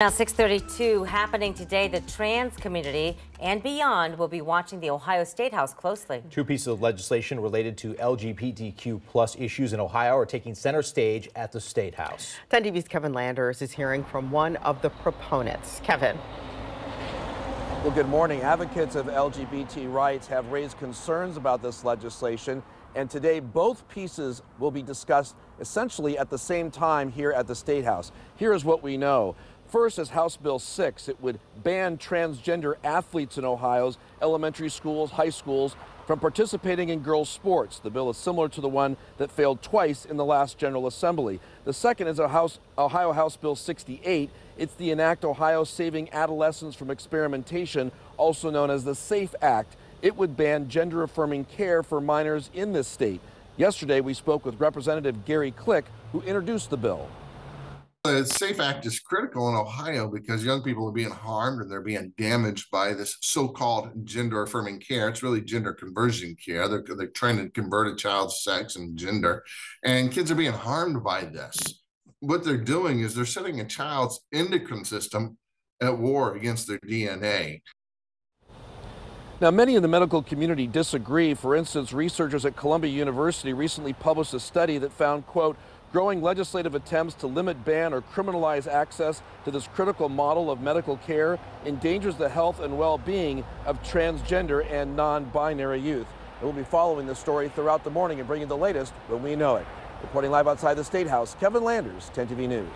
Now 632 happening today, the trans community and beyond will be watching the Ohio State House closely. Two pieces of legislation related to LGBTQ plus issues in Ohio are taking center stage at the State House. 10 TV's Kevin Landers is hearing from one of the proponents. Kevin. Well, good morning. Advocates of LGBT rights have raised concerns about this legislation, and today both pieces will be discussed essentially at the same time here at the State House. Here is what we know. First, as House Bill 6, it would ban transgender athletes in Ohio's elementary schools, high schools from participating in girls' sports. The bill is similar to the one that failed twice in the last General Assembly. The second is a House, Ohio House Bill 68. It's the Enact Ohio Saving Adolescents from Experimentation, also known as the SAFE Act. It would ban gender affirming care for minors in this state. Yesterday, we spoke with Representative Gary Click, who introduced the bill. The SAFE Act is critical in Ohio because young people are being harmed and they're being damaged by this so-called gender affirming care. It's really gender conversion care. They're, they're trying to convert a child's sex and gender, and kids are being harmed by this. What they're doing is they're setting a child's endocrine system at war against their DNA. Now, many in the medical community disagree. For instance, researchers at Columbia University recently published a study that found, quote, growing legislative attempts to limit, ban, or criminalize access to this critical model of medical care endangers the health and well-being of transgender and non-binary youth. And we'll be following this story throughout the morning and bringing the latest when we know it. Reporting live outside the State House, Kevin Landers, 10 TV News.